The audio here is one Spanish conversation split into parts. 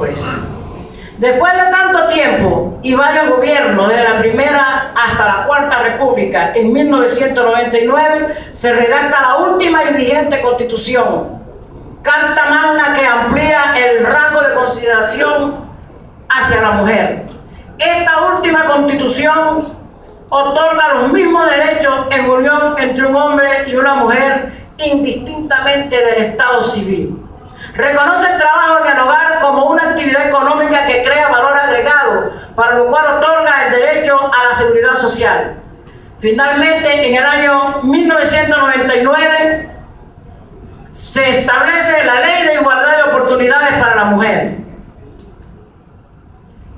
Pues, después de tanto tiempo y varios gobiernos, desde la primera hasta la cuarta república, en 1999 se redacta la última y vigente constitución, carta magna que amplía el rango de consideración hacia la mujer. Esta última constitución otorga los mismos derechos en unión entre un hombre y una mujer indistintamente del Estado civil. Reconoce el trabajo en el hogar como una actividad económica que crea valor agregado, para lo cual otorga el derecho a la seguridad social. Finalmente, en el año 1999, se establece la Ley de Igualdad de Oportunidades para la Mujer,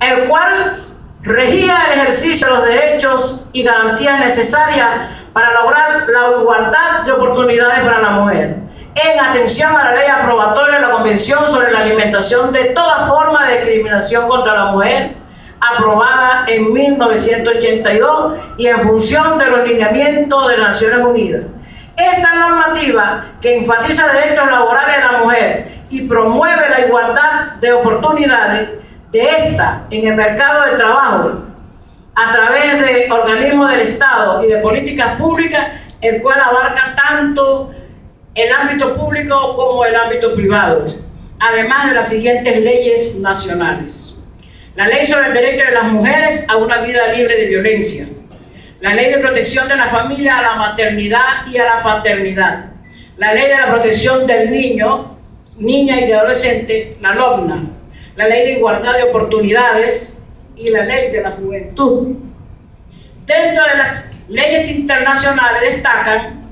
el cual regía el ejercicio de los derechos y garantías necesarias para lograr la igualdad de oportunidades para la mujer en atención a la ley aprobatoria de la Convención sobre la alimentación de toda forma de discriminación contra la mujer, aprobada en 1982 y en función de los lineamientos de Naciones Unidas. Esta normativa que enfatiza derechos laborales de la mujer y promueve la igualdad de oportunidades de esta en el mercado de trabajo a través de organismos del Estado y de políticas públicas, el cual abarca tanto el ámbito público como el ámbito privado, además de las siguientes leyes nacionales. La ley sobre el derecho de las mujeres a una vida libre de violencia. La ley de protección de la familia a la maternidad y a la paternidad. La ley de la protección del niño, niña y de adolescente, la LOBNA. La ley de igualdad de oportunidades y la ley de la juventud. Dentro de las leyes internacionales destacan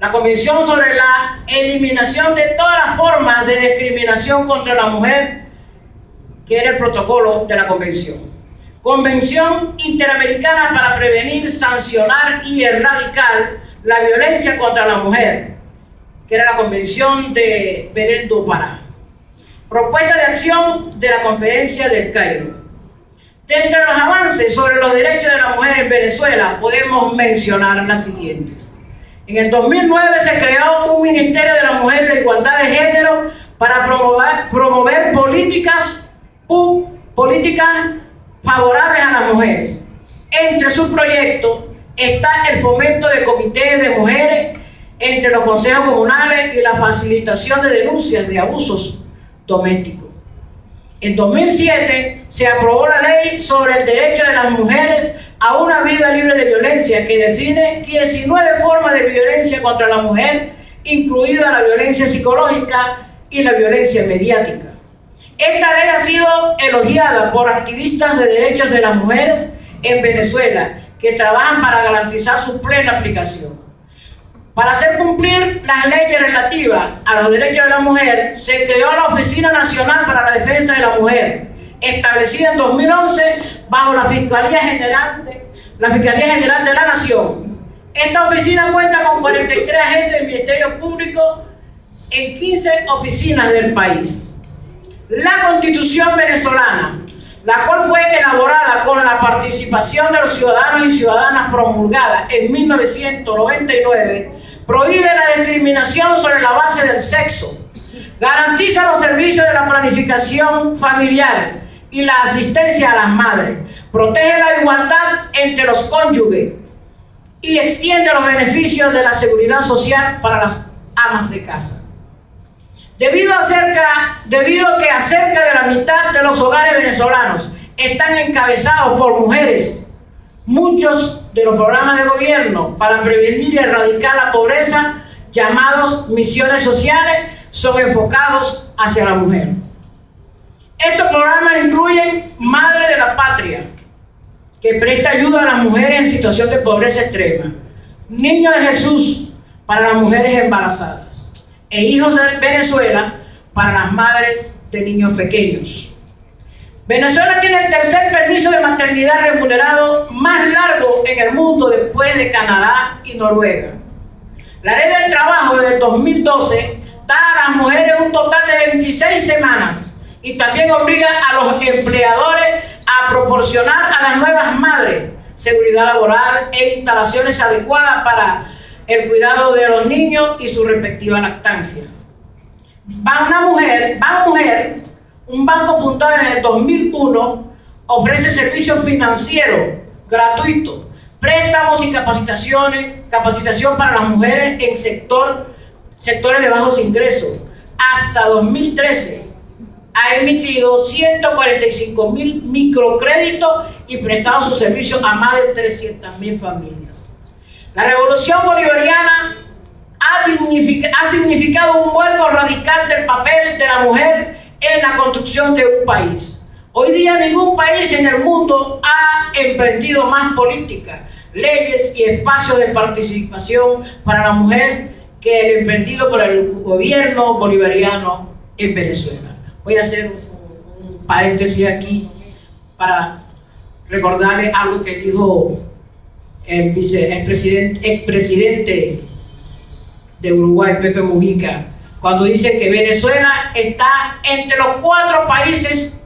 la Convención sobre la eliminación de todas las formas de discriminación contra la mujer, que era el protocolo de la Convención. Convención Interamericana para prevenir, sancionar y erradicar la violencia contra la mujer, que era la Convención de Belén Pará. Propuesta de acción de la Conferencia del Cairo. Dentro de los avances sobre los derechos de la mujer en Venezuela, podemos mencionar las siguientes. En el 2009 se creó un Ministerio de la Mujer y la Igualdad de Género para promover políticas, políticas favorables a las mujeres. Entre sus proyectos está el fomento de comités de mujeres entre los consejos comunales y la facilitación de denuncias de abusos domésticos. En 2007 se aprobó la ley sobre el derecho de las mujeres a una vida libre de violencia que define 19 formas de violencia contra la mujer, incluida la violencia psicológica y la violencia mediática. Esta ley ha sido elogiada por activistas de derechos de las mujeres en Venezuela que trabajan para garantizar su plena aplicación. Para hacer cumplir las leyes relativas a los derechos de la mujer, se creó la Oficina Nacional para la Defensa de la Mujer, establecida en 2011 bajo la Fiscalía General de la, Fiscalía General de la Nación. Esta oficina cuenta con 43 agentes del Ministerio Público en 15 oficinas del país. La Constitución venezolana, la cual fue elaborada con la participación de los ciudadanos y ciudadanas promulgada en 1999, prohíbe la discriminación sobre la base del sexo, garantiza los servicios de la planificación familiar, y la asistencia a las madres. Protege la igualdad entre los cónyuges y extiende los beneficios de la seguridad social para las amas de casa. Debido a, que acerca de la mitad de los hogares venezolanos están encabezados por mujeres, muchos de los programas de gobierno para prevenir y erradicar la pobreza, llamados misiones sociales, son enfocados hacia la mujer. Estos programas incluyen Madre de la Patria, que presta ayuda a las mujeres en situación de pobreza extrema. Niño de Jesús para las mujeres embarazadas. E Hijos de Venezuela para las madres de niños pequeños. Venezuela tiene el tercer permiso de maternidad remunerado más largo en el mundo después de Canadá y Noruega. La ley del trabajo desde 2012 da a las mujeres un total de 26 semanas y también obliga a los empleadores a proporcionar a las nuevas madres seguridad laboral e instalaciones adecuadas para el cuidado de los niños y su respectiva lactancia. Va una mujer, va mujer un banco fundado en el 2001 ofrece servicios financieros gratuitos, préstamos y capacitaciones, capacitación para las mujeres en sector, sectores de bajos ingresos. Hasta 2013 ha emitido 145 mil microcréditos y prestado sus servicios a más de 300 mil familias. La revolución bolivariana ha, significado un vuelco radical del papel de la mujer en la construcción de un país. Hoy día ningún país en el mundo ha emprendido más política, leyes y espacios de participación para la mujer que el emprendido por el gobierno bolivariano en Venezuela. Voy a hacer un, paréntesis aquí para recordarle algo que dijo el, vice, el presidente, expresidente de Uruguay, Pepe Mujica, cuando dice que Venezuela está entre los cuatro países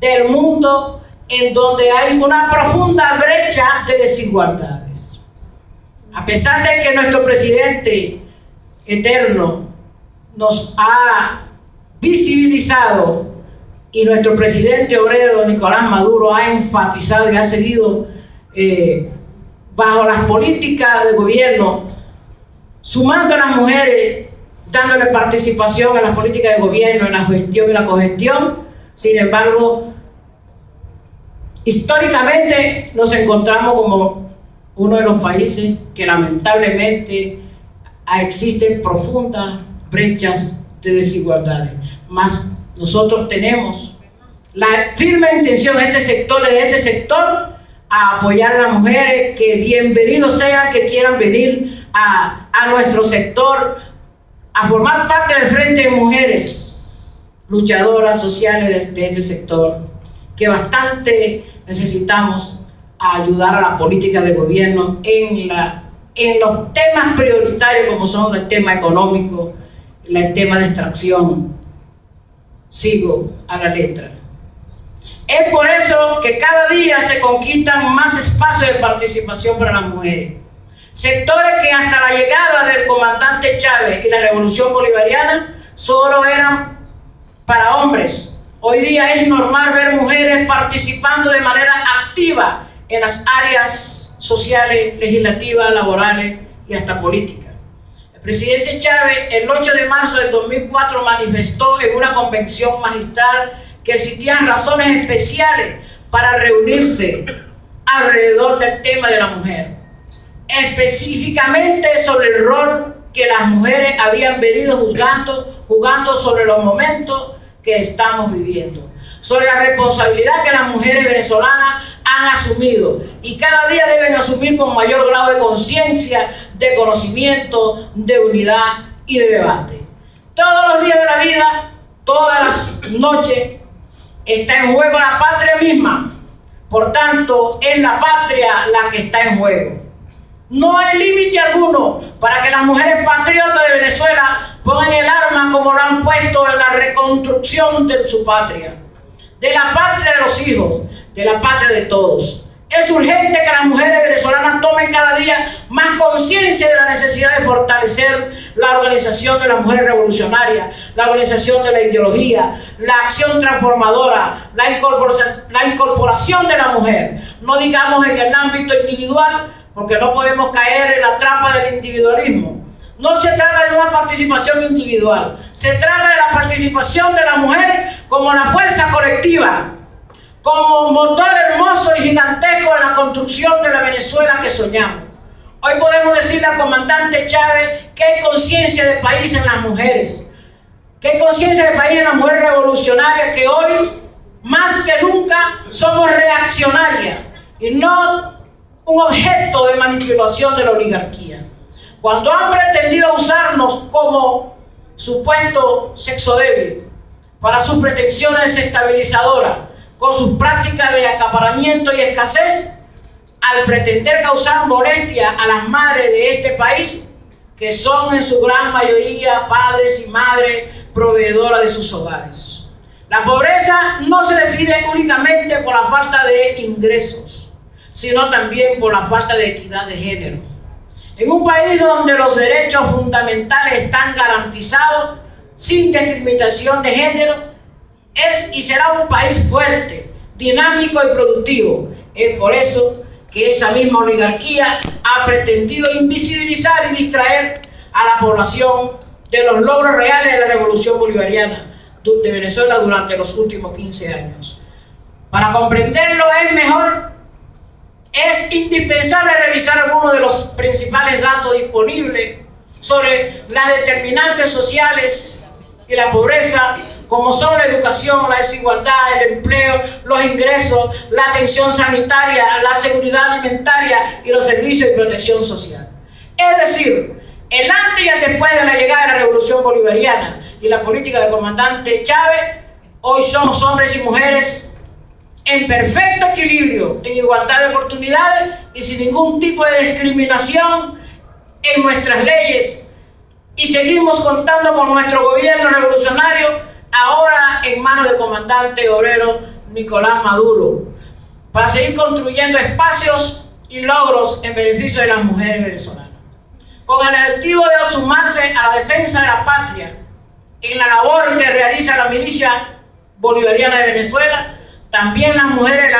del mundo en donde hay una profunda brecha de desigualdades. A pesar de que nuestro presidente eterno nos ha visibilizado y nuestro presidente obrero Nicolás Maduro ha enfatizado y ha seguido eh, bajo las políticas de gobierno, sumando a las mujeres, dándole participación a las políticas de gobierno, en la gestión y la cogestión. Sin embargo, históricamente nos encontramos como uno de los países que lamentablemente existen profundas brechas de desigualdades. Más nosotros tenemos la firme intención de este sector, de este sector, a apoyar a las mujeres, que bienvenidos sean que quieran venir a, a nuestro sector, a formar parte del Frente de Mujeres luchadoras sociales de, de este sector, que bastante necesitamos ayudar a la política de gobierno en, la, en los temas prioritarios como son el tema económico, el tema de extracción. Sigo a la letra. Es por eso que cada día se conquistan más espacios de participación para las mujeres. Sectores que hasta la llegada del comandante Chávez y la revolución bolivariana solo eran para hombres. Hoy día es normal ver mujeres participando de manera activa en las áreas sociales, legislativas, laborales y hasta políticas presidente Chávez el 8 de marzo del 2004 manifestó en una convención magistral que existían razones especiales para reunirse alrededor del tema de la mujer, específicamente sobre el rol que las mujeres habían venido juzgando, jugando sobre los momentos que estamos viviendo, sobre la responsabilidad que las mujeres venezolanas han asumido. Y cada día deben asumir con mayor grado de conciencia, de conocimiento, de unidad y de debate. Todos los días de la vida, todas las noches, está en juego la patria misma. Por tanto, es la patria la que está en juego. No hay límite alguno para que las mujeres patriotas de Venezuela pongan el arma como lo han puesto en la reconstrucción de su patria, de la patria de los hijos, de la patria de todos. Es urgente que las mujeres venezolanas tomen cada día más conciencia de la necesidad de fortalecer la organización de las mujeres revolucionarias, la organización de la ideología, la acción transformadora, la incorporación, de la mujer. No digamos en el ámbito individual, porque no podemos caer en la trampa del individualismo. No se trata de una participación individual, se trata de la participación de la mujer como la fuerza colectiva como motor hermoso y gigantesco de la construcción de la Venezuela que soñamos. Hoy podemos decirle al comandante Chávez que hay conciencia de país en las mujeres, que hay conciencia de país en las mujeres revolucionarias que hoy, más que nunca, somos reaccionarias y no un objeto de manipulación de la oligarquía. Cuando han pretendido usarnos como supuesto sexo débil para sus pretensiones desestabilizadoras, con sus prácticas de acaparamiento y escasez al pretender causar molestia a las madres de este país, que son en su gran mayoría padres y madres proveedoras de sus hogares. La pobreza no se define únicamente por la falta de ingresos, sino también por la falta de equidad de género. En un país donde los derechos fundamentales están garantizados sin discriminación de género, es y será un país fuerte, dinámico y productivo. Es por eso que esa misma oligarquía ha pretendido invisibilizar y distraer a la población de los logros reales de la revolución bolivariana de Venezuela durante los últimos 15 años. Para comprenderlo es mejor, es indispensable revisar algunos de los principales datos disponibles sobre las determinantes sociales y la pobreza, como son la educación, la desigualdad, el empleo, los ingresos, la atención sanitaria, la seguridad alimentaria y los servicios de protección social. Es decir, el antes y el después de la llegada de la revolución bolivariana y la política del comandante Chávez, hoy somos hombres y mujeres en perfecto equilibrio, en igualdad de oportunidades y sin ningún tipo de discriminación en nuestras leyes. Y seguimos contando con nuestro gobierno revolucionario, ahora en manos del comandante obrero Nicolás Maduro, para seguir construyendo espacios y logros en beneficio de las mujeres venezolanas. Con el objetivo de sumarse a la defensa de la patria, en la labor que realiza la milicia bolivariana de Venezuela, también las mujeres,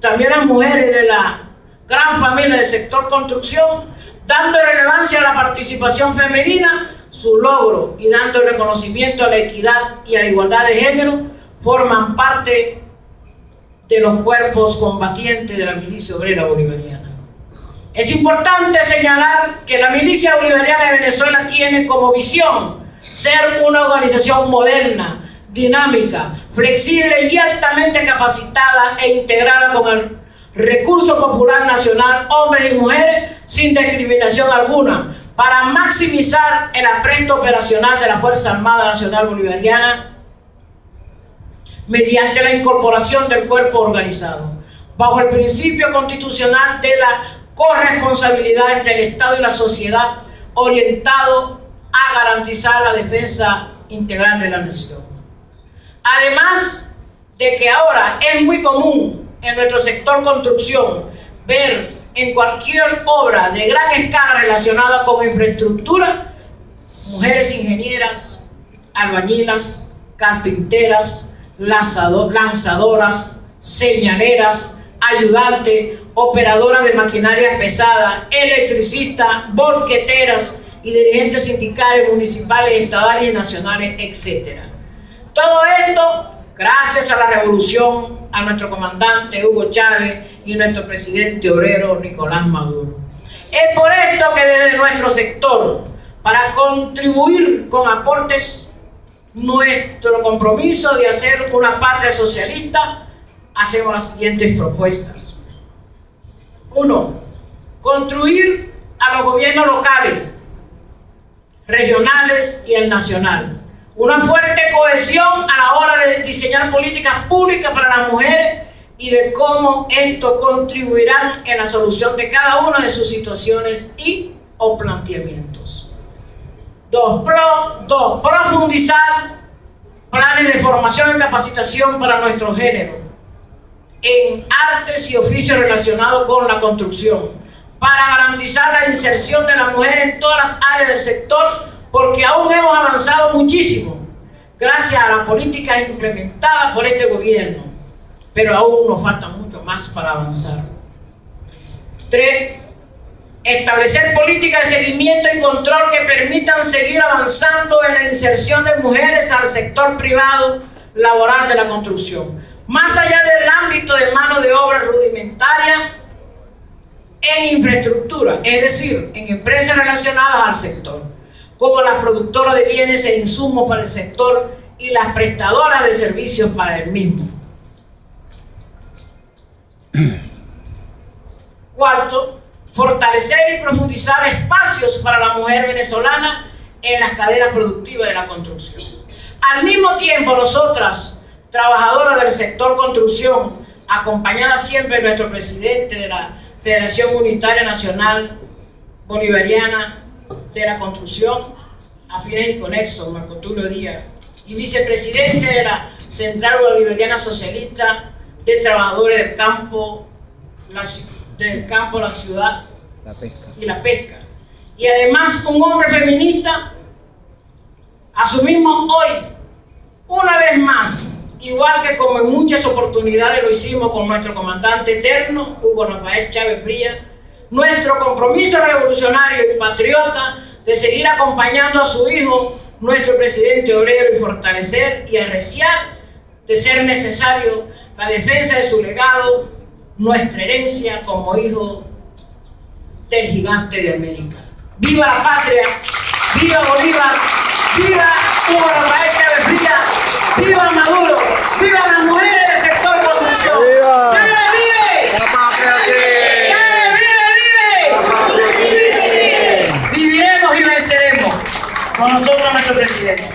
también las mujeres de la gran familia del sector construcción, dando relevancia a la participación femenina, su logro y dando reconocimiento a la equidad y a la igualdad de género, forman parte de los cuerpos combatientes de la milicia obrera bolivariana. Es importante señalar que la milicia bolivariana de Venezuela tiene como visión ser una organización moderna, dinámica, flexible y altamente capacitada e integrada con el recurso popular nacional, hombres y mujeres, sin discriminación alguna, para maximizar el apresto operacional de la Fuerza Armada Nacional Bolivariana mediante la incorporación del cuerpo organizado, bajo el principio constitucional de la corresponsabilidad entre el Estado y la sociedad, orientado a garantizar la defensa integral de la nación. Además de que ahora es muy común en nuestro sector construcción ver en cualquier obra de gran escala relacionada con infraestructura, mujeres ingenieras, albañilas, carpinteras, lanzadoras, señaleras, ayudantes, operadoras de maquinaria pesada, electricistas, volqueteras, y dirigentes sindicales, municipales, estadales y nacionales, etc. Todo esto gracias a la revolución, a nuestro comandante Hugo Chávez y nuestro presidente obrero Nicolás Maduro. Es por esto que desde nuestro sector, para contribuir con aportes, nuestro compromiso de hacer una patria socialista, hacemos las siguientes propuestas. Uno, construir a los gobiernos locales regionales y el nacional. Una fuerte cohesión a la hora de diseñar políticas públicas para las mujeres y de cómo esto contribuirán en la solución de cada una de sus situaciones y o planteamientos. Dos, dos profundizar planes de formación y capacitación para nuestro género en artes y oficios relacionados con la construcción para garantizar la inserción de la mujer en todas las áreas del sector, porque aún hemos avanzado muchísimo gracias a las políticas implementadas por este gobierno, pero aún nos falta mucho más para avanzar. Tres, establecer políticas de seguimiento y control que permitan seguir avanzando en la inserción de mujeres al sector privado laboral de la construcción. Más allá del ámbito de mano de obra rudimentaria, en infraestructura, es decir, en empresas relacionadas al sector, como las productoras de bienes e insumos para el sector y las prestadoras de servicios para el mismo. Cuarto, fortalecer y profundizar espacios para la mujer venezolana en las cadenas productivas de la construcción. Al mismo tiempo, nosotras, trabajadoras del sector construcción, acompañadas siempre de nuestro presidente de la Federación Unitaria Nacional Bolivariana de la Construcción, afines y conexos, Marco Tulio Díaz, y vicepresidente de la Central Bolivariana Socialista de Trabajadores del Campo, la, del campo, la ciudad y la pesca. Y además un hombre feminista, asumimos hoy, una vez más, igual que como en muchas oportunidades lo hicimos con nuestro comandante eterno, Hugo Rafael Chávez Frías, nuestro compromiso revolucionario y patriota de seguir acompañando a su hijo, nuestro presidente obrero, y fortalecer y arreciar, de ser necesario, la defensa de su legado, nuestra herencia como hijo del gigante de América. ¡Viva la patria! ¡Viva Bolívar! ¡Viva Hugo Rafael Chávez Frías! ¡Viva Maduro! ¡Viva las mujeres! あそうなんですね